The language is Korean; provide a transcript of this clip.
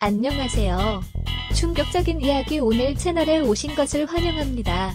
안녕하세요. 충격적인 이야기 오늘 채널에 오신 것을 환영합니다.